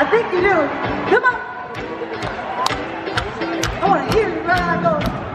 I think you do. Come on. I want to hear you where I go.